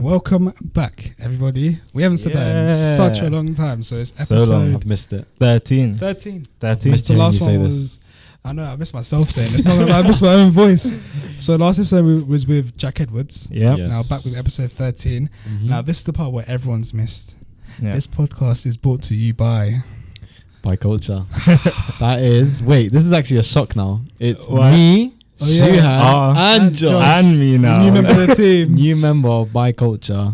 Welcome back, everybody. We haven't said that in such a long time, so it's So long. episode I've missed it. 13. 13. 13. Missed The last you say one this. was. I know, I missed myself saying this. Not I missed my own voice. So, last episode we- was with Jack Edwards. Yeah. Yeah. Now, back with episode 13. Mhm. Now, this is the part where everyone's missed. yeah. This podcast is brought to you by. by culture. that is. Wait, this is actually a shock now. It's What? me, Oh, yeah. Shuhan, Oh. and And Josh. Josh. and me now. New member of the team. New member of By Culture,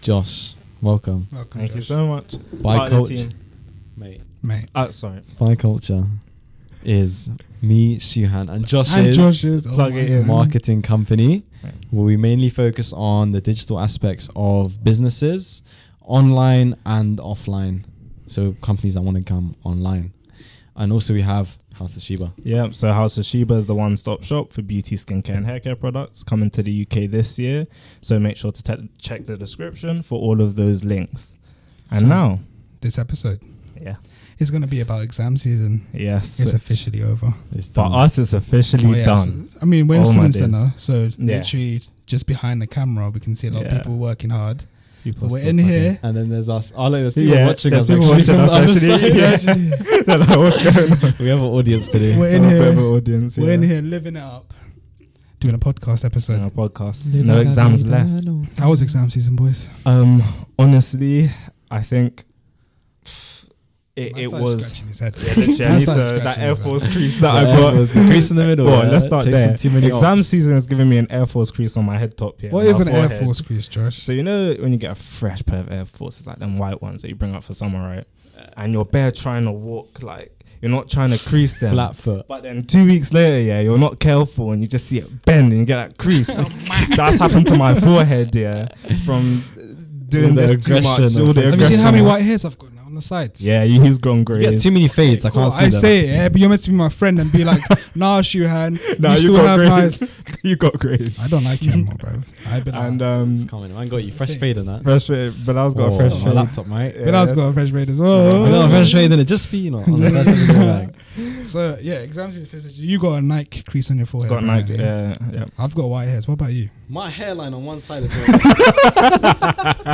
Josh. Welcome. Welcome, Thank you so much. By Part of the Culture, mate. Mate. Oh, sorry. By Culture is me, Shuhan, and Josh's And Josh's. Oh Plug my it marketing company, Right. where we mainly focus on the digital aspects of businesses, online and offline. So companies that want to come online, and also we have House of Sheba. Yeah, so House of Sheba is the one stop shop for beauty, skincare, and hair care products coming to the UK this year. So make sure to te- check the description for all of those links. And So- now, This episode yeah, It's going to be about exam season. yes. It's officially over. It's For us, it's officially Oh, yeah, done. so- I mean, we're oh, in Oh, student center, so Yeah. literally just behind the camera, we can see a lot Yeah. of people working hard. People But we're in studying. here. And then there's us. Oh, look, there's people Yeah, watching there's us. people actually watching us actually, yeah. They're like, what's going on? we have an audience today. We're in Oh, here. bit of an audience. We're in here living it up, doing a podcast episode. On our podcast. No exams left. How was exam season, boys? Um, honestly, I think it, it was. scratching his head. Yeah, literally, I Man need started to, that Air Force crease that Yeah, I got. was crease in the middle. Go on, yeah. let's start Chasing there. Too many Exam ops. season has given me an Air Force crease on my head top here. What is my is an Air. Force crease, Josh? So you know when you get a fresh pair of Air Forces, like them white ones that you bring up for summer, right? And you're bare trying to walk like you're not trying to crease them. Flat foot. But then two weeks later, yeah, you're not careful and you just see it bend and you get that crease. Oh That's happened to my forehead, yeah, from doing the this too much. All the it. Have you seen how many white hairs I've got now on the sides? Yeah, he's grown You grey. get too many fades. I can't see I them. say it, yeah, but you're meant to be my friend and be like, nah, Shuhan, Nah, you you still have grades. nice. you got grades. I don't like you anymore, bro. I be like, And It's um, coming. I got you fresh fade in that. fresh fade. Bilal's got a Oh, fresh my fade. laptop, mate. Yeah, but I was got a fresh braid as I well. got a fresh fade in it just for you know. On the first episode, like. So yeah, exams season. first- You got a Nike crease on your forehead. Got right? Nike. Yeah, yeah. I've got white hairs. What about you? My hairline on one side is going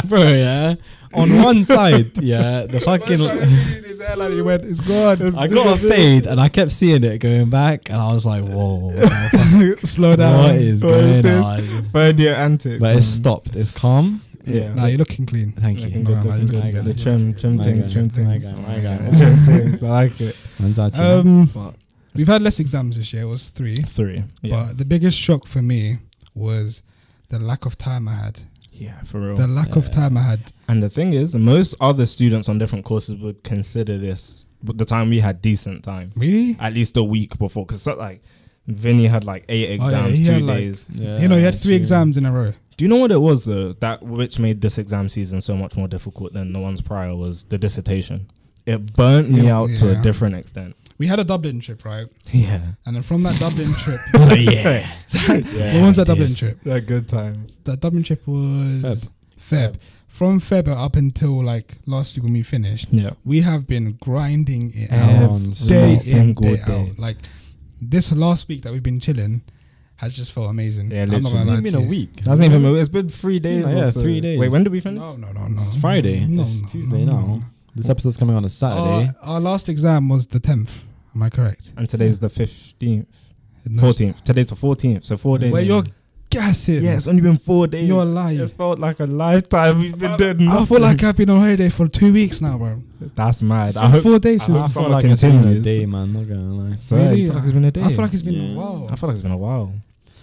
Bro, yeah. On one side, yeah, the fucking His hairline, he went, it's gone. I got a fade and I kept seeing it going back and I was like, whoa, what Slow down. what is What is going this? on? Third year antics. But it's stopped. It's calm. Yeah. Nah, you're looking clean. Thank Looking you. good, looking nah, good. The trim, trim My things, guy, trim my things. guy, my guy. Trim things. I like it. Man's actually- Um, we've had less exams this year. It was three. three. Yeah. But the biggest shock for me was the lack of time I had. Yeah, for real. The lack of time I had. And the thing is, most other students on different courses would consider this but the time we had decent time. Really? At least a week before. Because, like, Vinny had like eight oh, yeah, exams, he two had, like- days. Yeah, you know, he had three true. exams in a row. Do you know what it was, though? That which made this exam season so much more difficult than the ones prior was the dissertation. It burnt me Yeah, out to a different extent. We had a Dublin trip, right? Yeah. And then from that Dublin trip, oh, yeah. what was that Dublin trip? They're good times. That Dublin trip was Feb. Feb. From Feb up until like last week when we finished, Yeah. we have been grinding it out day in, day day. out. Like this last week that we've been chilling has just felt amazing. Yeah, I'm not literally. gonna lie It's been to a you. week. Hasn't even been, it's been three days. Yeah, yeah, three days. Wait, when did we finish? No, no, no, no. It's Friday. No, It's no, Tuesday no, now. no. This episode's coming on a Saturday. Our, our last exam was the 10th. Am I correct? And today's the 15th, No, 14th. Today's the 14th, so four days. Where you're gassing. Yeah, it's only been four days. You're lying. It's felt like a lifetime. We've been doing I nothing. feel like I've been on holiday for two weeks now, bro. That's mad. I I hope. four days I since. I feel summer like it's been a continues. day, man. Not gonna lie. So Really? you feel like it's been a day. I feel like it's been Yeah. a while. I feel like it's been a while.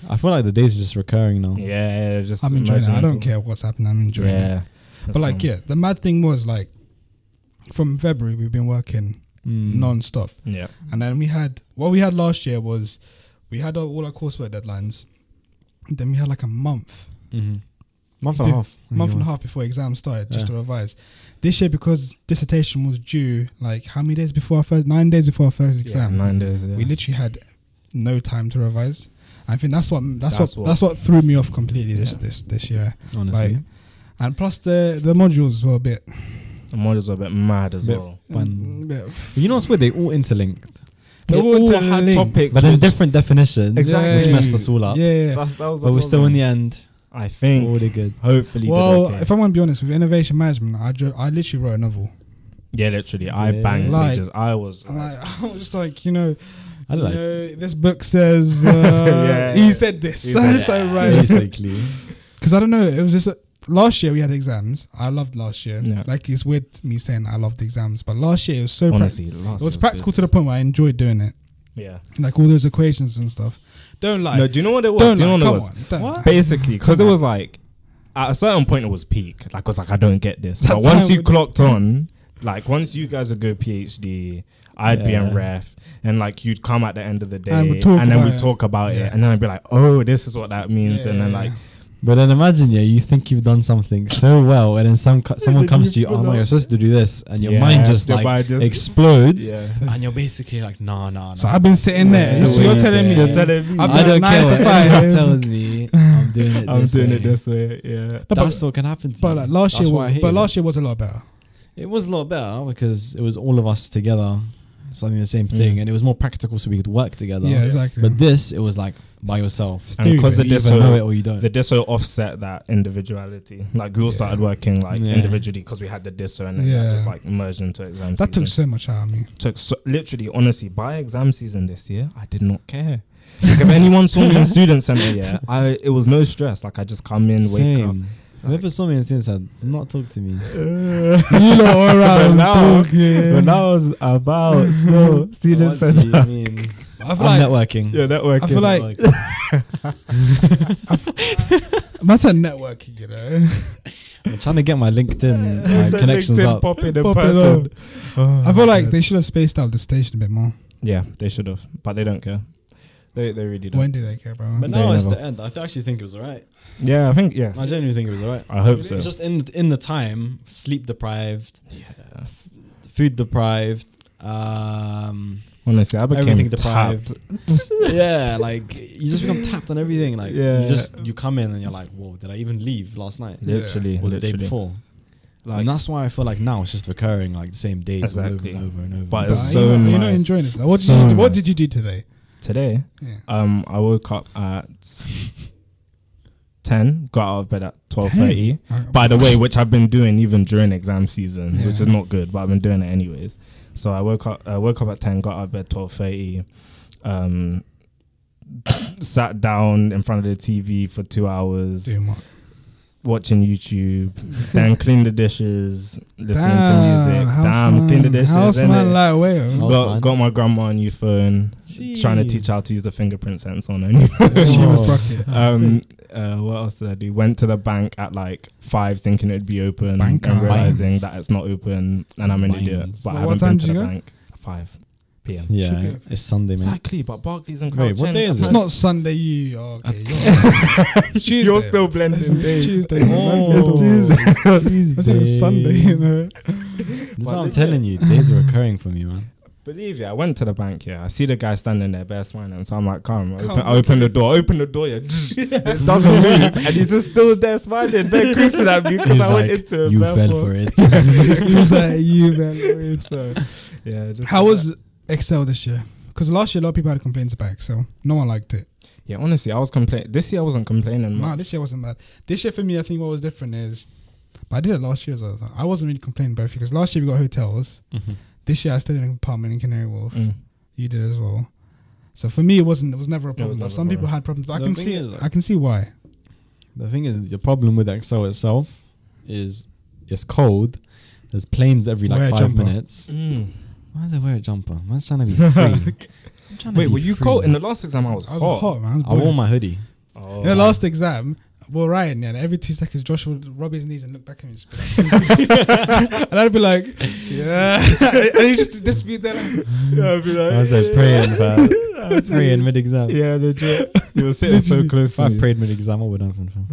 I feel like the days are just recurring now. Yeah, yeah just I'm enjoying it. I don't care what's happening. I'm enjoying it. Yeah, But like, yeah, the mad thing was like, from February we've been working Mm. non-stop, yeah, and then we had what we had last year was we had our, all our coursework deadlines. Then we had like a month, Mhm. Month and a Bef- half. Month and a half before exams started, just Yeah. to revise. This year because dissertation was due like how many days before our first? Nine days before our first exam. yeah, nine days. Yeah. We literally had no time to revise. I think that's what that's, That's what, what- that's what threw me off completely this Yeah. this this year. Honestly. Like, And plus the the modules were a bit. The models are a bit mad as Bit well. Fun. mm, bit- you know what's weird? They all interlinked, They They all all interlinked. had topics, but in different definitions, Exactly. which messed us all up. Yeah, yeah. That's, that was But we're still, in the end, I think. All the good. Hopefully, did Well, okay. if I want to be honest, with innovation management, I dro- I literally wrote a novel. yeah, literally, I Yeah. banged Like- pages. I was. And I, I was just like, you know, I you like know, this book says uh, Yeah. he said this. He So I said just started writing. basically. Because I don't know, it was just last year we had exams. I loved last year. Yeah. Like it's weird me saying I loved the exams, but last year it was so honestly, practical. last It was practical to the point where I enjoyed doing it. Yeah. Like all those equations and stuff. Don't lie. no, do you know what it was? don't do you lie. know what it was? on. Basically, because it was like at a certain point it was peak. Like I was like, I don't get this. That But once you clocked on, like once you guys would go PhD, I'd be in Yeah. ref, and like you'd come at the end of the day, And and, then we'd talk about Yeah. it, and then I'd be like, oh, this is what that means, and then like But then imagine, yeah, you think you've done something so well, and then some co- someone then comes to you, oh no, you're supposed to do this, and your yeah, mind just like just- explodes, yeah. and you're basically like, no, no, no. So I've been sitting there. This So the you're way telling me. you're You're telling me. I've I been don't nine care to what five. anyone tells me. I'm doing it. I'm this doing way. it this way. Yeah. No, but- That's what can happen to But like last That's year, was, but it. last year was a lot better. It was a lot better because it was all of us together, studying the same thing, Mm. and it was more practical, so we could work together. Yeah, exactly. But this, it was like by yourself. And because the You know it disso, or you don't. the disso offset that individuality. Like we all started working like Yeah. individually because we had the disso, and then Yeah. just like merged into exam. that took so much out of me. took so, literally honestly by exam season this year i did not care like if anyone saw me in student center yeah i it was no stress like i just come in wake up Same. Whoever saw me and since said, "Not talk to me." You lot But around now- talking. when i was about no student What do you center mean? I I'm feel like networking. yeah networking I feel like- that's a networking, you know. I'm trying to get my LinkedIn It's uh, connections LinkedIn up. popping in Pop it person. up. Oh, I feel like God. they should have spaced out the station a bit more. yeah they should have but they don't care they they really don't When do they care, bro? But They now it's never- the end. I th- actually think it was alright. yeah i think yeah I genuinely think it was alright. i hope so It's just in in the time, sleep deprived, yeah. food deprived, um, honestly i became everything tapped. deprived. yeah, like you just become tapped on everything. Like Yeah. you just you come in and you're like, whoa, did I even leave last night literally or the day before? like and that's why I feel like now it's just recurring, like the same days Exactly. over and over and over. But But it's you so know, you're not enjoying it. Like, what did So you do? What did you do today? Today Yeah. Um, I woke up at ten, got out of bed at twelve thirty. By the way, which I've been doing even during exam season, which is not good, but I've been doing it anyways. So I woke up, I woke up at ten, got out of bed twelve thirty. Um, sat down in front of the TV for two hours? Watching YouTube, then clean the dishes, listening Damn, to music. Damn, clean the dishes. House man, innit? like way. oh. Got, man. got my grandma a new phone, trying to teach her how to use the fingerprint sensor on her new She was Oh. bucket. um, uh, what else did I do? Went to the bank at like five, thinking it'd be open, Bank and realizing Banks. that it's not open, and I'm an idiot. But Well, I haven't time been to the go? bank. Five p.m. Yeah, Should it's Sunday, man. Exactly, but Barclays and Wait, what Crouch day End, is It's it? not Sunday. You oh, okay? You're, it's Tuesday. You're still blending It's days. Tuesday. Oh, It's Tuesday. Tuesday. That's a Sunday, you know. That's what I'm telling you. Days are recurring for me, man. Believe you, I went to the bank. Yeah, I see the guy standing there, bare smiling. So I'm like, come, Come, open, I open the door, open the door. Yeah, it doesn't move, and he's just still there smiling, bare creasing at me because He's I went like, into a you fell for it. he was like, you man. So yeah, just How like was Excel this year? Because last year a lot of people had complaints about Excel. No one liked it. Yeah, honestly, I was complaining. This year, I wasn't complaining Nah, this year wasn't bad. This year for me, I think what was different is, but I did it last year as well. I wasn't really complaining about it because last year we got hotels. This year I stayed in an apartment in Canary Wharf. Mm. You did as well. So for me, it wasn't. It was never a was problem. but never some a people had problems. But I can see. is, it. like- I can see why. The thing is, the problem with Excel itself is it's cold. There's planes every like Wear five minutes. Mm. Why do they wear a jumper? Man's trying to be free. I'm trying to Wait, be were you free. cold in the last exam? I was I was hot. hot, man. I, was I wore my hoodie. Oh. In the last exam, well, Ryan, yeah, and every two seconds, Josh would rub his knees and look back at me, and, just be like, and I'd be like, yeah, and he just just be there, like, yeah, I'd be like, I was like praying, fam. praying mid exam. Yeah, legit. You were sitting so close If I prayed mid exam, I would have. fam.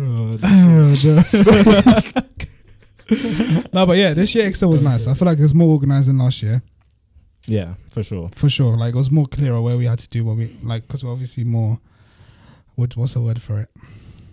no, but yeah, this year Excel was nice. I feel like it was more organized than last year, Yeah, for sure. for sure. Like it was more clearer where we had to do what we like, because we're obviously more. What what's the word for it?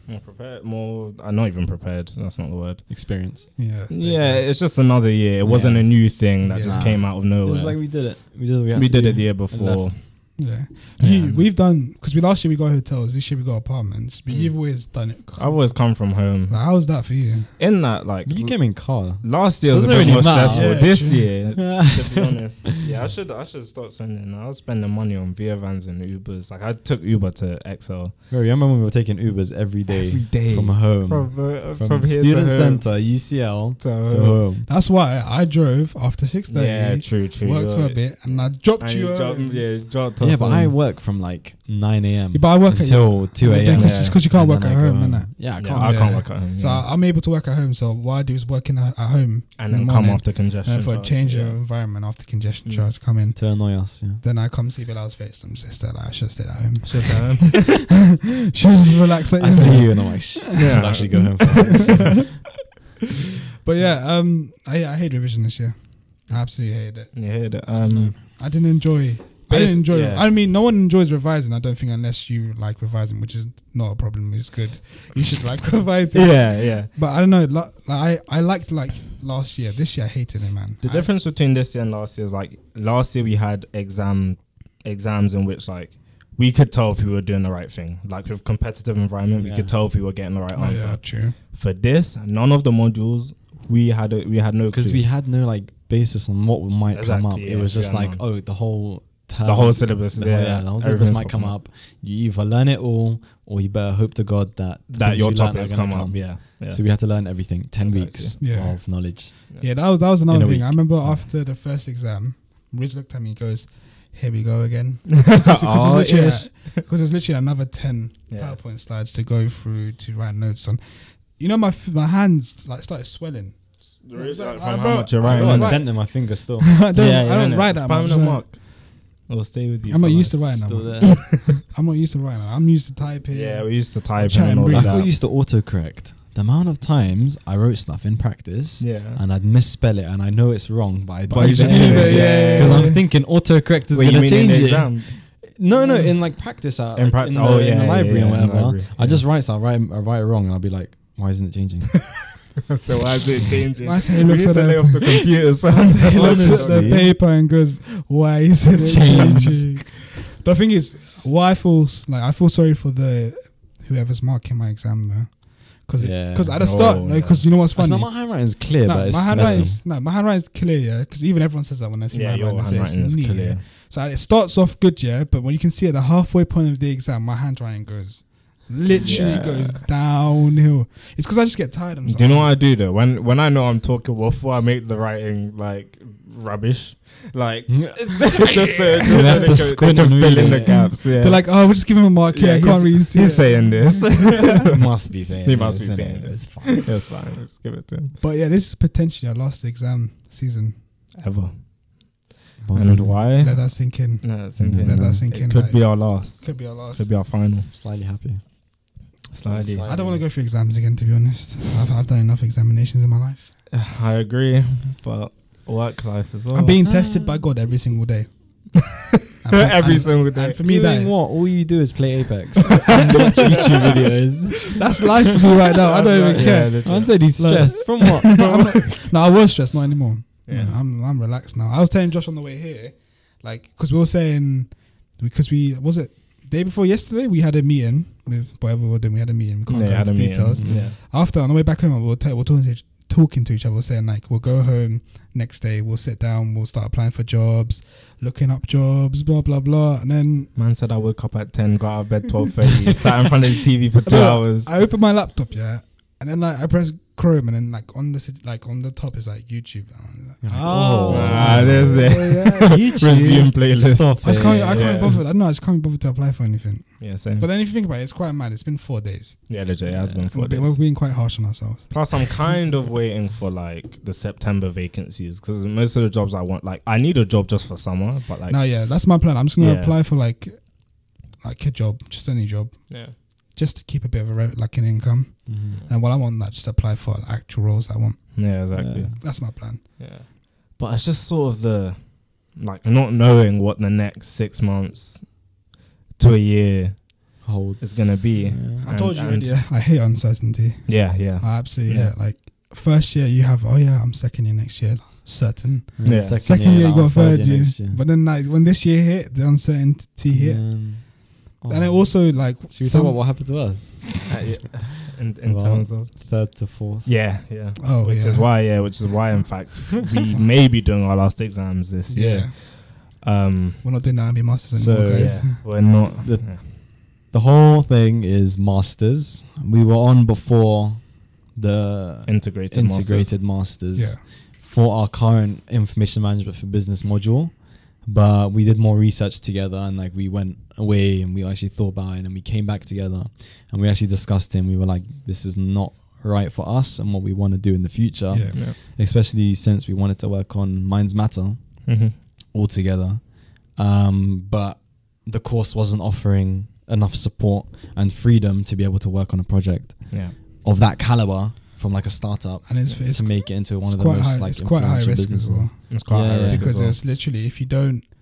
More prepared. More. I'm not even prepared. That's not the word. Experienced. Yeah, Yeah, it's just another year. It wasn't a new thing that Yeah. just came out of nowhere. It nowhere. was like we did it. We did. What we had we to did do it the year and before. Left. Yeah, Yeah. You, we've done because we last year we got hotels. This year we got apartments. But Mm. you've always done it. I've always come from home. Like, how's that for you? In that, like you came in car. last year was a Doesn't bit really more matter. stressful. Yeah, this true. year, yeah, to be honest, yeah, I should I should start spending. I was spending money on Via vans and Ubers. Like I took Uber to Excel Bro, you remember when we were taking Ubers every day, day from home, from, uh, from, from here student to home. center, UCL To to home. home. That's why I drove after six thirty. Yeah, true, true. worked for a bit, and I dropped And you. you dropped, yeah, dropped Yeah, but I work from like 9 a.m. Yeah, but I work until at 2 Yeah, a.m. because- because you can't work at I go home, innit? Yeah, I Yeah, can't. I can't Yeah. work at home. So yeah. I'm able to work at home. So what I do is working at, at home and then the come after congestion. and for a change yeah. of environment after congestion Mm. charge come in. to annoy us. Yeah. Then I come see Bilal's face. I'm just there like I should have stayed at home. Should have done. should just relax. At I see you and I'm like, Shh, I should actually go home. But yeah, um, I I hate revision this year. I absolutely hated it. You hear that? Um, I didn't enjoy. I didn't enjoy. yeah. I mean, no one enjoys revising. I don't think unless you like revising, which is not a problem. It's good. You should like revising. yeah, yeah. But I don't know. Like, I I liked like last year. This year I hated it, man. The I- difference between this year and last year is like last year we had exam exams in which like we could tell if we were doing the right thing. Like with competitive environment, we could tell if we were getting the right Oh, answer. yeah, true. For this, none of the modules we had a, we had no Because we had no like basis on what might come up. Exactly, it was just yeah, like, no. oh, the whole term, the whole syllabus, the yeah, whole- yeah, the whole syllabus might come popping up. You either learn it all, or you better hope to God that That your you learn are topics gonna come up, yeah, yeah. So we had to learn everything. Ten Exactly. weeks Yeah. of knowledge. Yeah, that was that was another thing. week. I remember after the first exam, Riz looked at me and goes, "Here we go again." Because Oh, it, was literally oh, 'cause it was literally another ten Yeah. PowerPoint slides to go through to write notes on. You know, my f- my hands like started swelling. There is reason, like, from how much you're I I writing. got a dent in my finger still. I don't, I don't write that much. permanent so mark. It'll stay with you. I'm not used to writing that. still there. I'm not used to writing. that. I'm used to typing. Yeah, we used to type chat and and all that. I used to autocorrect, the amount of times I wrote stuff in practice Yeah. and I'd misspell it and I know it's wrong, but I But do it just it, yeah, Because yeah, I'm thinking autocorrect is gonna mean in change it. exam? No, no, in like practice, uh, In like, practice, in oh, the, in yeah, the yeah, library yeah, and whatever. library, I just write stuff, write, I write it wrong, and I'll be like, why isn't it changing? so why is it changing? Nice that he looks at the- lay off the computers he looks at the paper and goes, "Why is it changing?" The thing is, why I feel like I feel sorry for the whoever's marking my exam though, because Yeah. because at the start, Oh, because you know what's It's funny. not my handwriting's clear, No, but it's my handwriting messy. is no, my handwriting is clear, yeah. Because even everyone says that when I see Yeah, my your handwriting, handwriting it's is neat, clear. yeah. So it starts off good, yeah, but when you can see at the halfway point of the exam, my handwriting goes literally Yeah. goes downhill. It's because I just get tired. I'm just Do you know what I do though? When when I know I'm talking before I make the writing like rubbish, like mm. just so, just so have to can, squint they can and fill in the gaps. Yeah, They're like, oh, we'll just give him a mark here. I can't read. he's, see he's it." saying this. must be saying. he this, must be innit? saying It's fine. It's fine. Just give it to him. But yeah, this is potentially our last exam season. Ever. Possibly. And why? Let that sink in. No, it's thinking, Let that sink it Could like- be our last. Could be our last. Could be our final. Slightly happy. Slightly. Slightly. I don't want to go through exams again, to be honest. I've, I've done enough examinations in my life. I agree, but work life as well. I'm being tested by God every single day. And for- every and- single day. and for me, Doing that, what? All you do is play Apex and watch YouTube videos. that's life for me right now. I don't even Yeah, care. legit. Man said he's Like- stressed. From what? I'm no, I was stressed, not anymore. Yeah. Yeah, I'm I'm relaxed now. I was telling Josh on the way here, like, because we were saying, because we was it day before yesterday we had a meeting with whatever we were doing. We had a meeting. We can't Yeah, go into meeting. details. Yeah. After on the way back home, we were, ta- we were talking to each, talking to each other, saying like, we'll go home next day. We'll sit down. We'll start applying for jobs, looking up jobs, blah blah blah. And then Man said I woke up at 10, got out of bed 12.30, sat in front of the TV for two hours. I opened my laptop, yeah, and then like I press Chrome, and then like on the like on the top is like YouTube. And I'm like, Oh. Ah, there's it. YouTube. Resume playlist. Stop I just can't. I can't Yeah. be. I don't know. I just can't be bothered to apply for anything. Yeah, same. But then if you think about it, it's quite mad. It's been four days. yeah, legit, it has been four We're, days. we're being quite harsh on ourselves. Plus, I'm kind of waiting for like the September vacancies because most of the jobs I want, like, I need a job just for summer, but like, no, yeah, that's my plan. I'm just gonna Yeah. apply for like like a job, just any job, yeah, just to keep a bit of a re- like an income. Mhm. And while I'm on that, just apply for actual roles I want. yeah, exactly. Yeah. That's my plan. Yeah. But it's just sort of the like not knowing what the next six months to a year Holds. is gonna be. Yeah. I told you and- already. yeah, I hate uncertainty. Yeah, yeah. I absolutely Yeah. hate. Like first year, you have oh yeah, I'm second year next year. certain. And then Yeah. Second year, you like, got third year. next year. But then like when this year hit, the uncertainty hit, Um, and it oh. also like Should we some- talk about what happened to us? in, in Well, terms of Third to fourth. yeah, yeah. oh which yeah. is why, yeah, which is why, in fact, we may be doing our last exams this yeah. year. Um, We're not doing the IB masters So, anymore, guys. yeah, we're not. The- yeah. The whole thing is masters. We were on before the integrated, integrated masters, Yeah. for our current information management for business module. But we did more research together and like we went away and we actually thought about it and we came back together and we actually discussed it and we were like, this is not right for us and what we want to do in the future. Yeah. Yeah. Especially since we wanted to work on Minds Matter hmm all together. Um, but the course wasn't offering enough support and freedom to be able to work on a project yeah. of that caliber from like a startup And it's, it's, to make it into one of the most high, like it's quite high influential risk as well. It's quite Yeah, high risk Because as well. it's literally if you don't, it's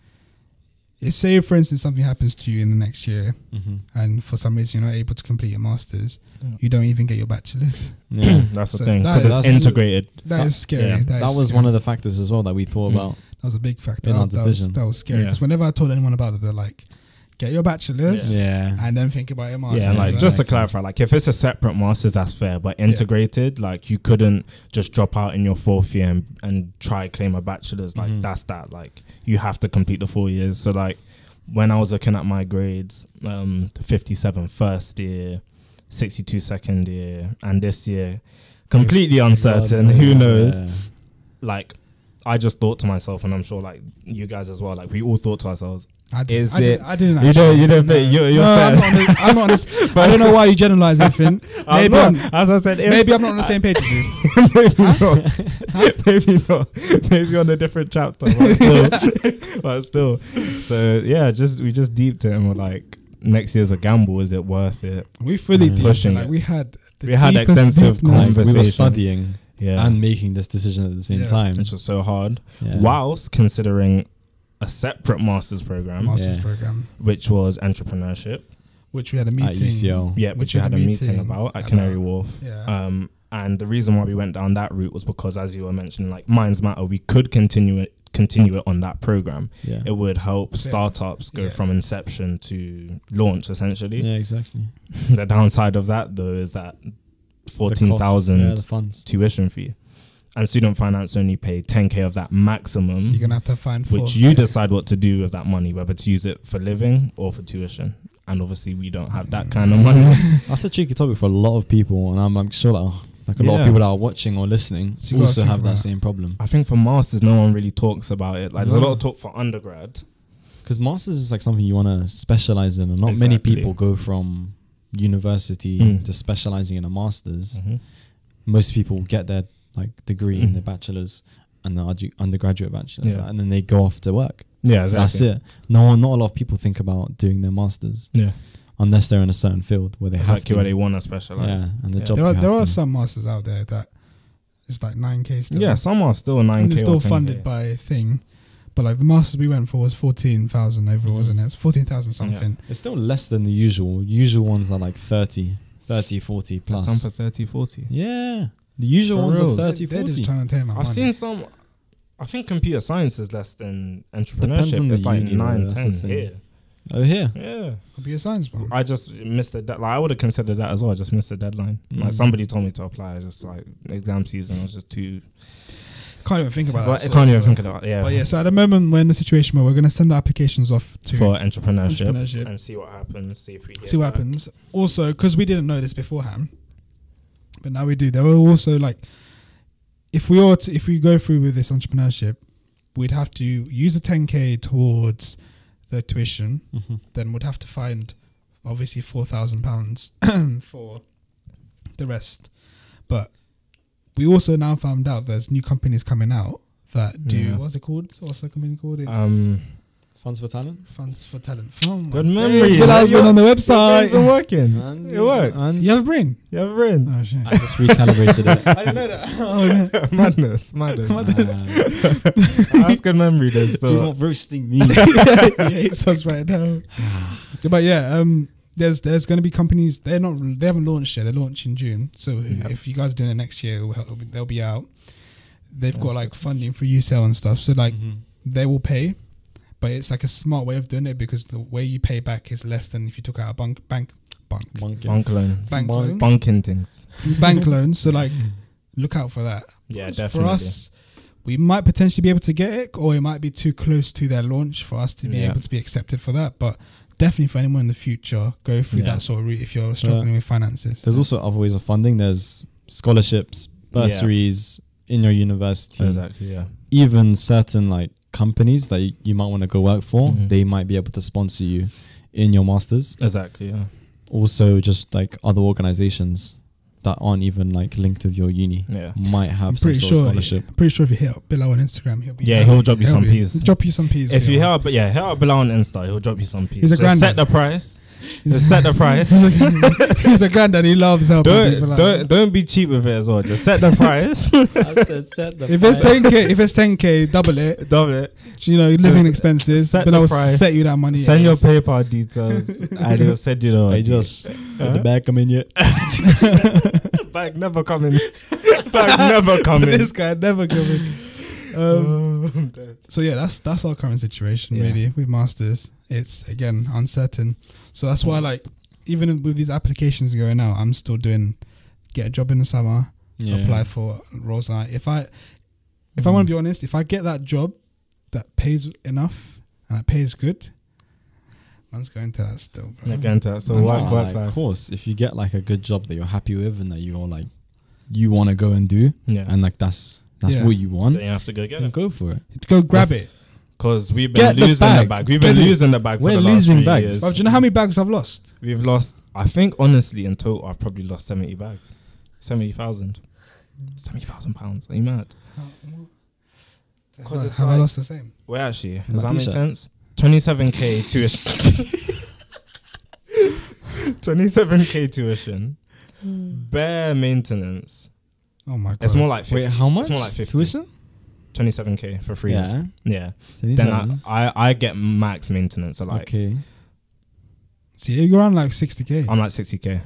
say for instance something happens to you in the next year, Mm-hmm. and for some reason you're not able to complete your masters, Yeah. you don't even get your bachelor's. Yeah. That's the thing that because it's is- integrated. That That- is scary. yeah. That, that is was scary. one of the factors as well that we thought Mm. about. That was a big factor. in that, our was- that was, decision. that was scary Yeah. because whenever I told anyone about it, they're like, "Get your bachelor's Yeah. and then think about your masters." Yeah, and like Like, just to clarify, like if it's a separate masters, that's fair. But integrated, like you couldn't just drop out in your fourth year and, and try claim a bachelor's. Like Mhm. that's that. Like you have to complete the four years. So like when I was looking at my grades, um, 57 first year, 62 second year, and this year, completely uncertain. Who knows? Yeah. Like. I just thought to myself, and I'm sure like you guys as well. Like we all thought to ourselves, I did, Is I did, it- I didn't. you actually- don't- you don't no. you're- you're no, I'm not. On I'm not. On this, I don't know why you generalize everything. I'm Maybe not- I'm- as I said, Maybe I'm not on the same page as you. maybe not. maybe not. Maybe on a different chapter. But still, but still. So yeah, just we just deeped it and we're like, next year's a gamble. Is it worth it? We fully Mm. did. Pushing Like we had. The We had extensive deepness. Like, we were studying Yeah, and making this decision at the same Yeah. time. which was so hard. Yeah. Whilst considering a separate master's program, Masters Yeah. program, which was entrepreneurship. which we had a At meeting. Yeah, UCL. Which which we we had a meeting about at Canary Wharf. Yeah. Um, and the reason why we went down that route was because, as you were mentioning, like Minds Matter, we could continue it, continue it on that program. Yeah. It would help startups go Yeah. from inception to launch. Essentially, Yeah, exactly. the downside of that though is that The fourteen costs, Yeah, funds. tuition fee, and student finance only pay ten k of that So maximum. you're gonna have to find. which you yeah. decide what to do with that money, whether to use it for living or for tuition. And obviously, we don't have that kind of money. That's a tricky topic for a lot of people, and I'm, I'm sure that like a lot of people that are watching or listening So also have that same problem. I think for masters, no one really talks about it. Like, there's a lot of talk for undergrad. Because masters is like something you want to specialize in, and not many people go from university Mm. to specializing in a masters. Mhm. Most people get their like degree in Mm. their bachelor's and the ardu- undergraduate bachelor's, Yeah. and then they go off to work. Yeah, exactly. That's it. No not a lot of people think about doing their masters Yeah, unless they're in a certain field where they have to. where they want to specialize. yeah, and the Yeah. job. There are you there have are some masters out there that it's like nine k still. Yeah, some are still nine and k. it's still funded by thing. But like the masters we went for was fourteen thousand overall, Mhm. wasn't it? It's fourteen thousand something. It's still less than the usual. Usual ones are like 30, 30 40 plus. Some for 30, 40. yeah. The usual For ones real. are 30, They're 40. just trying to take my I've money. seen some. I think computer science is less than Depends entrepreneurship. on the it's like uni, though, nine, that's the ten thing. here. Oh, here. Yeah. computer science, bro. I just missed the deadline. I would have considered that as well. I just missed the deadline. Like Mm. somebody told me to apply. I just like exam season was just too. Can't even think about But that. I sort can't of even stuff. think about yeah. But yeah, so at the moment we're in a situation where we're going to send the applications off to for entrepreneurship, entrepreneurship. and see what happens. See if we hear see what back. happens. Also, because we didn't know this beforehand, but now we do. There were also like, if we ought to, if we go through with this entrepreneurship, we'd have to use the 10k towards the tuition. Mm-hmm. Then we'd have to find obviously four thousand pounds for the rest. But we also now found out there's new companies coming out that do Yeah. what's it called? What's the company called? It's Um, Funds for talent? Funds for Talent. Oh my Good days, memory. But that's been on the website. it's been working. And- It works. and- You have a brain? You have a brain. Oh shit. I just recalibrated it. I didn't know that. Oh, yeah. madness, madness. Uh, That's good memory. There's Stop still. roasting me. he hates us right now. but yeah, um, there's there's going to be companies. They're not. They haven't launched yet. They launch in June. So Yep. if you guys are doing it next year, they'll be out. they've got That's like funding for UCL and stuff. So like Mhm. they will pay, but it's like a smart way of doing it because the way you pay back is less than if you took out a bank bank bank Monkey. Bunk loan, bank Bank- loan bunking things. bank loan. So like look out for that. Yeah, Because definitely. For us, we might potentially be able to get it, or it might be too close to their launch for us to be Yeah. able to be accepted for that. But definitely for anyone in the future, go through Yeah. that sort of route if you're struggling with finances. There's also other ways of funding. There's scholarships, Yeah. bursaries in your university. exactly. Yeah. Even certain like companies that you, you might want to go work for, Mhm. they might be able to sponsor you in your masters. Exactly. Yeah. Also, just like other organizations that aren't even like linked with your uni Yeah. might have I'm some pretty sort of scholarship. I'm pretty sure if you hit up Bilal on Instagram, he'll be Yeah, he'll drop you some be- peas. Drop you some peas. If you your- help, yeah, help Bilal on Insta. He'll drop you some piece. He's a Just granddad. set the price. Just set the price. he's a granddad. He loves helping don't like don't that. don't be cheap with it as well. Just set the price. If it's 10k, if it's 10k, double it. Double it. You know, living Just expenses. set But the I will price. set you that money. Send your. PayPal details, and he'll send you the. Hey, Josh, Huh? the bag come in yet? bag never coming. bag never coming. this guy never coming. Um, so yeah, that's that's our current situation Yeah. really with masters. It's again uncertain. So that's why like even with these applications going out, I'm still doing get a job in the summer, apply for roles. Like if I if I want to be honest, if I get that job that pays enough and that pays good, man's going to that still. Bro. Again, to that. so That's work, work like. Of course, if you get like a good job that you're happy with and that you're like you want to go and do, Yeah, and like that's that's Yeah. what you want, then you have to go get then it. go for it. Go grab it. Because we've Get been the losing the bag. bag. We've been Get it. losing the bag for We're the last losing three bags. years. Bro, do you know how many bags I've lost? We've lost. I think honestly, in total, I've probably lost seventy bags. Seventy thousand. Seventy thousand pounds. Are you mad? 'Cause it's have I like- lost the same? Wait, actually, My does that make t-shirt. sense? Twenty-seven k tuition. Twenty-seven k tuition. Bare maintenance. Oh my god! It's more like 50. Wait, how much? It's more like fifty. Tuition? Twenty-seven k for three years. Yeah. Yeah. 27. Then I, I I get max maintenance. So like okay. See, you're around like 60k. I'm like sixty k.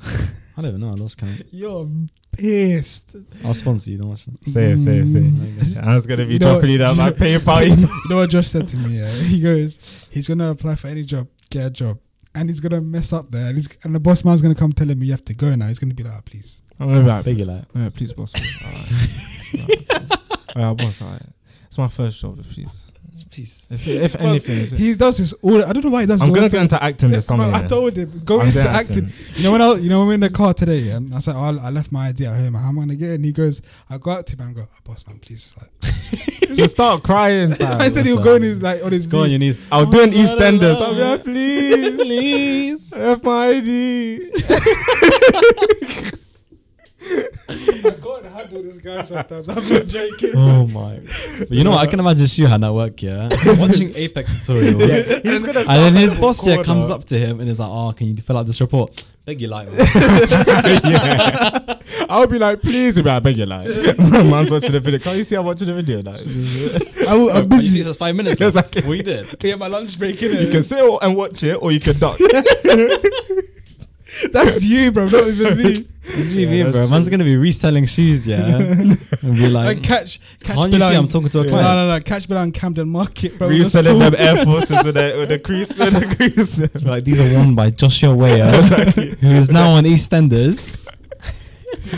I don't even know. I lost count. You're pissed. I'll sponsor you. Don't watch that. Say it, say it, say it. I was gonna be You know dropping you down my what? PayPal. You know what Josh said to me? Yeah, he goes, he's gonna apply for any job, get a job, and he's gonna mess up there, and, he's, and the boss man's gonna come tell him you have to go now. He's gonna be like, oh, please. I'm gonna be like, Beg you like. Yeah, please, boss. Alright. Alright, boss. Alright. It's my first job, please. Please. If, if Well, anything, it's- He does this all. I don't know why he does. I'm gonna all go into acting this time. summer. I told him go I'm into going acting. You know when I, you know when we're in the car today, um, I said, oh, I left my ID at home. How am I gonna get it? And he goes, I go out to him and go, oh, boss man, please. Like, Just start crying. fam. I said he'll what's go up? on his like on his Go on your knees. knees. I'll do an EastEnders. I'll be la, like, please, Please. F my ID. I can't handle this guy sometimes. I'm not joking. Oh my. But you know what? I can imagine Shu had that work, yeah? Watching Apex tutorials. He's gonna And then his boss yeah yeah comes up to him and is like, "Oh, can you fill out this report?" Beg your life. yeah. I'll be like, please, I beg your life. Man's watching the video. Can't you see I'm watching the video? Like, I, will- I'm But you see, busy. it's just five minutes. Yes, left. I can. What you did? Yeah, my lunch break in you can sit and watch it, or you can duck. That's you, bro. Not even me. What do you Yeah, mean, that's bro? Man's gonna be reselling shoes, yeah, and be Like, like, catch, catch. "Can't you Bilal see I'm talking to a No, client?" no, no. no. Catch Bilal on Camden Market, bro. Reselling them Air Forces with the with the crease with the crease. Be like these are worn by Joshua Wayoe, who is now on EastEnders.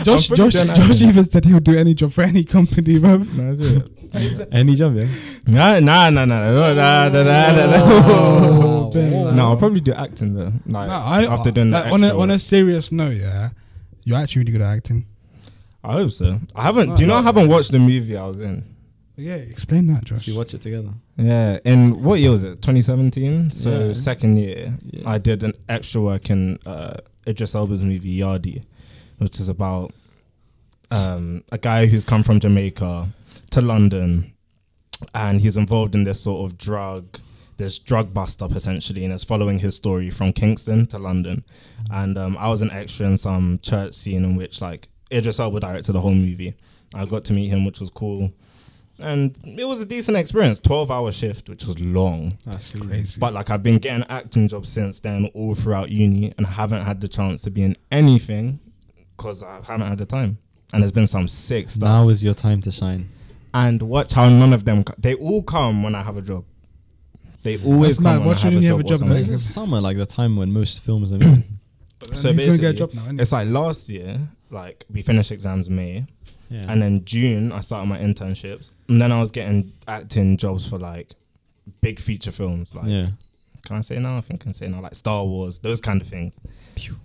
Josh, I'm pretty Josh, done Josh even said he'll do any job for any company, bro. Any job, yeah. Nah, nah, nah, nah, nah, nah, nah, nah, nah, Oh, Ben, wow. No, I'll probably do acting though. Like No, I, after doing like, that. on a on a serious note, yeah, you're actually really good at acting. I hope so. I haven't. No, do you know no. I haven't watched the movie I was in? Yeah, explain that, Josh. Should watch it together? Yeah, in what year was it? 2017. So Yeah. second year, Yeah. I did an extra work in uh, Idris Elba's movie Yardie, which is about um, a guy who's come from Jamaica to London, and he's involved in this sort of drug, this drug bust up essentially, and it's following his story from Kingston to London. And um, I was an extra in some church scene in which like Idris Elba directed the whole movie. I got to meet him, which was cool. And it was a decent experience. Twelve hour shift, which was long. That's Crazy. But like I've been getting acting jobs since then, all throughout uni, and haven't had the chance to be in anything because I haven't had the time. and there's been some sick stuff. Now is your time to shine. And watch how none of them. co- They all come when I have a job. They always That's come mad. when Watch I have when a you have a or job, something. though. But isn't summer like the time when most films are made? But So then he's gonna get a basically, job now. innit? It's like last year, like we finished exams May, yeah. and then June I started my internships, and then I was getting acting jobs for like big feature films. Like, yeah. can I say now? I think I can say now, like Star Wars, those kind of things. Pew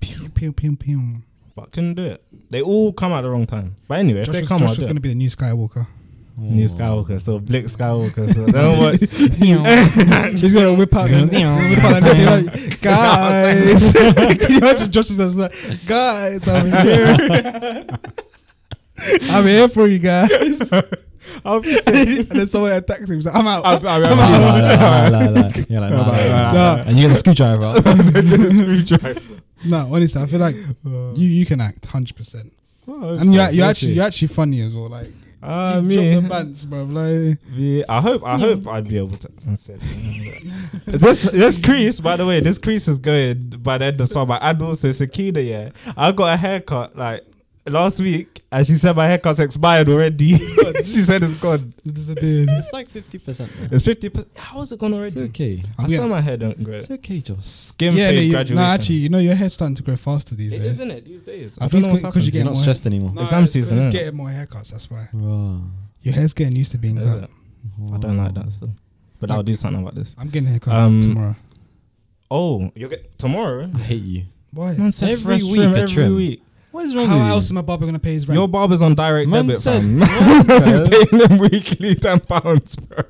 pew pew pew. pew. But couldn't do it. They all come at the wrong time. But anyway, if Josh they was, come, Josh I'll was do gonna it. be the new Skywalker. New Oh. Skywalker, so Blick Skywalker. So they don't. He's gonna whip out, the, whip out the like, guys. Can you imagine Josh is like, guys, I'm here. I'm here for you guys. I'll be and then someone attacks him. He's like, I'm out. I'll be- I'll be- I'm I'll out. Nah, nah, nah, nah. You're like, nah, nah, nah, Nah. nah. And you get the screwdriver out. Screwdriver. No, honestly, I feel like uh. you you can act hundred percent, oh, and you you actually you're actually funny as well. Like Ah, you me. drop the bands, bro. Like Me, I hope I hope I'd be able to. This this crease, by the way, this crease is going by the end of summer. And also Sakina, yeah, I got a haircut like last week, and she said my haircut's expired already. she said it's gone. it disappeared. It's like 50%. It's fifty percent. How is it gone already? It's already? okay. I Yeah. saw my hair don't grow. It's okay, Josh. Skin yeah, no, fade you, graduation. no, actually, you know your hair's starting to grow faster these it days. isn't it these days. I I, think don't know it's what's 'cause you happening. get You're not more- stressed anymore. No, Exam it's 'cause season, It's getting more haircuts. That's why Bro. your hair's getting used to being cut. I don't like that still, but I'll do something about this. I'm getting a haircut Um, tomorrow. Oh, you'll get tomorrow. I hate you. Why? Every week every week. What is wrong How with you? else is my barber gonna pay his rent? Your barber's on direct Man debit, said- fam. What, bro? paying him weekly ten pounds, bro.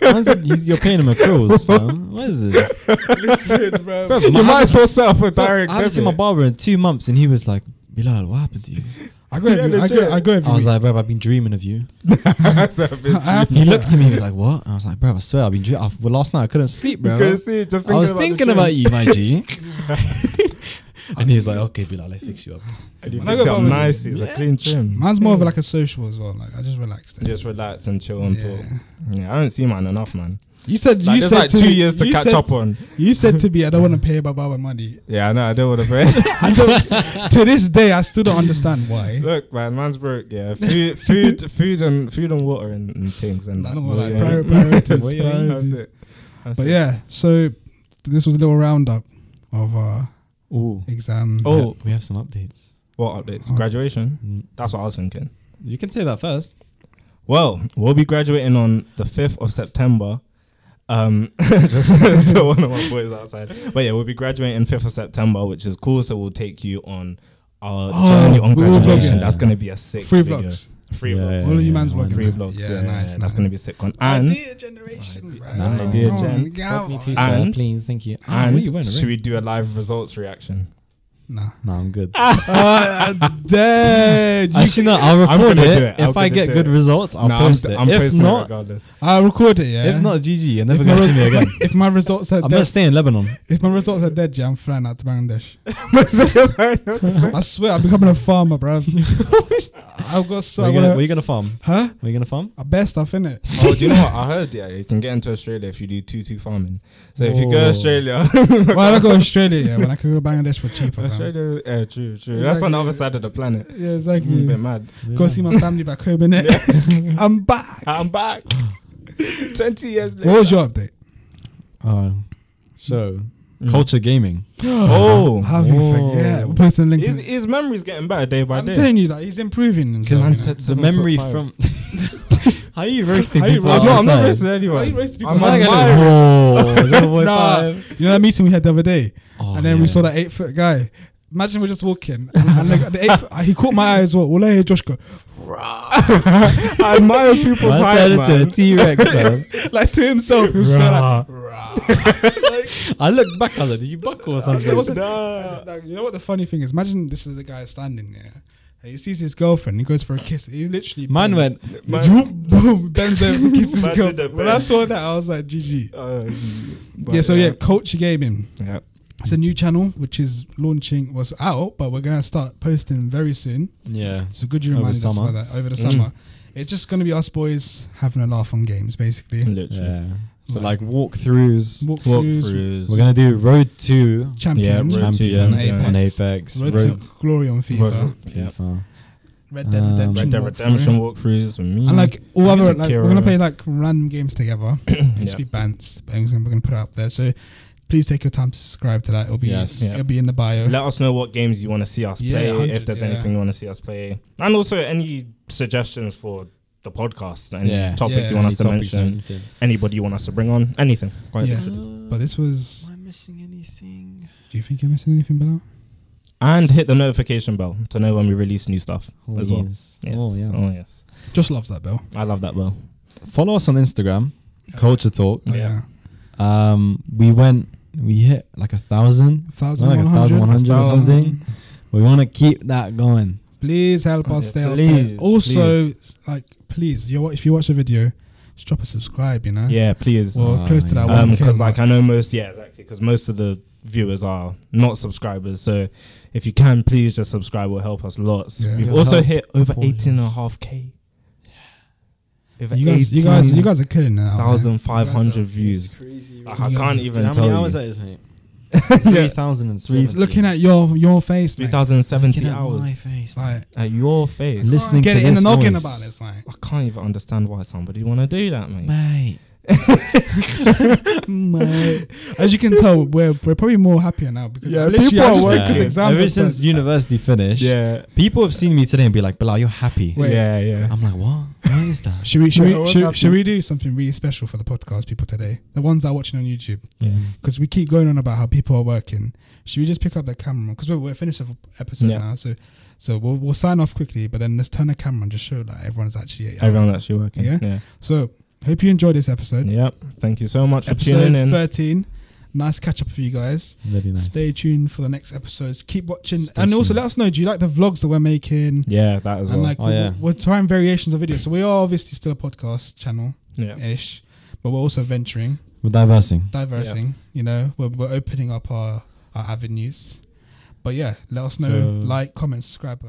Man said you- you're paying him a cruise, fam. What is this? Listen, bro. Bro, You might as well set up a Bro, direct I haven't seen my debit. barber in two months, and he was like, Bilal, what happened to you? I go every, Yeah, I go. I go every I was week. like, bro, I've been dreaming of you. That's a bit I have He looked at me, he was like, what? I was like, bro, I swear, I've been dreaming. Well, last night I couldn't sleep, bro. You see, just I was thinking thinking about about you, my G. and he was like, okay, Bilal, I fix you up. the trim. When I It's go a nice, it's a clean trim. Mine's more of like a social as well. Like I just relax there. Just relax and chill and Yeah. talk. Yeah, I don't see mine enough, man. You said Like, you there's said like to two me- years to catch said- up on. You said to me, I don't want to pay my barber money. Yeah, I know. I don't want to pay. I don't. to this day, I still don't understand why. Look, man, man's broke. Yeah, food, food, food, and food and water and, and things and I don't know, like, you prior- ain't- priorities, what you ain't- priorities. That's it. That's But it. yeah, so this was a little roundup of our Ooh. exam. Oh. we have some updates. What updates? Oh. Graduation. Mm, That's what I was thinking. You can say that first. Well, we'll be graduating on the fifth of September. Um, just so one of my boys outside. But yeah, we'll be graduating fifth of September, which is cool. So we'll take you on our Oh, journey on we will vlog graduation. That's gonna be a sick free video. vlogs. Free Yeah, vlogs. yeah, All of you yeah, man's why vlogging. Free Yeah, vlogs. Yeah, yeah, yeah, nice, yeah, nice. That's gonna be a sick one. And idea generation. bro. Nah, idea Oh, gen. get me too, And- sir. Please, thank you. And where you wearing a should we do a live results reaction? Nah. No, I'm good. Uh, dead. You Actually, no, I'll I'm record gonna it. do it. I'm If I get good it. results, I'll Nah, post I'm, it. I'm if posting it not, regardless. I'll record it. Yeah. if not, GG, you're never gonna see me again. If my results are dead I'm gonna stay in Lebanon. if my results are dead, yeah, I'm flying out to Bangladesh. I swear, I'm becoming a farmer, bro. I've got so. Where I you, gonna, where you gonna farm? huh? Where you gonna farm? I bear stuff in it. oh, do you know what? I heard, yeah, you can get into Australia if you do two-two farming. So if you go Whoa. Australia, Why I go Australia? Yeah, when I could go Bangladesh for cheaper. Fam. Australia, yeah, true, true. That's on the other side of the planet. Yeah, I'm a exactly. bit mad. Go see my family back home in it. I'm back. I'm back. Twenty years later. What was your update? Uh, so, Mm. Cultr gaming. Oh, How have you Whoa. forget? We're posting links. his, his memory's getting better day by day. I'm telling you, that. he's improving. Because stuff, Man you the memory from. How are you roasting How people roast- No, I'm not outside? roasting know. Why anyone. you roasting people? I'm Why you admiring. gotta- Nah. 0.5. You know that meeting we had the other day, Oh, and then we saw that eight foot guy. Imagine we're just walking, and, and the, the eight foot, he caught my eye as well. All I hear Josh go, I admire people's Man height, turned into a man. T Rex, man. like to himself. He was so like, I looked back, I was like, did you buckle or something? Wasn't- Nah. Like, you know what the funny thing is? Imagine this is the guy standing there. And he sees his girlfriend. He goes for a kiss. He literally Man bends- went, Man- Zoom, boom, bends over kisses his Man girlfriend. When I saw that, I was like, GG. Uh, yeah, so yeah, Cultr Gaming. yeah. It's a new channel which is launching, was out, but we're gonna start posting very soon. yeah. It's a good you Over reminded us summer. about that over the Mm. summer. It's just gonna be us boys having a laugh on games, basically. Literally. Yeah. So, Like- like, walkthroughs. Walkthroughs, Walkthroughs. We're going to do Road to champions, Yeah, Road to Champion on Apex. on Apex. Road, Road to Glory on FIFA. Road- FIFA. Red Dead Um, Redemption. Red Dead. Redemption walkthroughs with me. And like all other, like, we're gonna play like random games together. It used to Yeah. be bants, but we're gonna put it up there. So please take your time to subscribe to that. It'll be Yes. Yeah. it'll be in the bio. Let us know what games you want to see us Yeah, play, if there's yeah. anything you want to see us play, and also any suggestions for the podcast, any Yeah. topics Yeah. you want Any us to mention, anybody you want us to bring on, anything. Quite Yeah. literally. But this was. Am I missing anything? Do you think you're missing anything, Bella? And hit the notification bell to know when we release new stuff Oh, as well. yes. Yes. Oh, yes. Oh yes. Just loves that bell. I love that bell. Follow us on Instagram, CultrTalk. Oh, Yeah. yeah. Um, we went, we hit like a thousand. Thousand Like a one thousand one hundred. hundred or something. We want to keep that going. Please help Oh, us yeah, stay up please, there. Also, like, please, you if you watch the video, just drop a subscribe. You know. Yeah, please. Well, Oh, close to that yeah. one. Um, because K like. I know most, yeah, exactly. Because most of the viewers are not subscribers. So if you can, please just subscribe. Will help us lots. Yeah. We've It'll also hit over support eighteen and a half k. Over you guys, you guys, you guys are killing it. thousand five hundred You guys are- views. crazy. Like, I can't are- even how tell many you. hours that is, mate? Yeah. Three thousand and Three- seventy. Looking at your your face, Three mate. thousand seventy Looking at hours my face, Like, mate. at your face. Listening get to it in this the noggin voice. about this, mate. I can't even understand why somebody want to do that, mate. Mate. Mate. As you can tell, we're we're probably more happier now because Yeah, people are working. think 'cause Yeah. exams Ever since first. university finished, Yeah, people have seen me today and be like, Bilal, you're happy. Wait. yeah, yeah. I'm like, what? What is that? Should we should Wait, we should, should we do something really special for the podcast people today? The ones that are watching on YouTube yeah. because we keep going on about how people are working. Should we just pick up the camera because we're, we're finished the episode Yeah. now? So so we'll we'll sign off quickly, but then let's turn the camera and just show that everyone's actually Everyone actually working. Yeah? Yeah. So hope you enjoyed this episode. Yep. Thank you so much for Episode tuning in. thirteen. Nice catch up for you guys. Very nice. Stay tuned for the next episodes. Keep watching, Stay and also let us know. Do you like the vlogs that we're making? Yeah, that as and well. like, Oh, yeah. we're, we're trying variations of videos. So we are obviously still a podcast channel yeah. ish, but we're also venturing, We're diversing. diversing. You know, we're, we're opening up our our avenues. But yeah, let us know. So- like, comment, subscribe.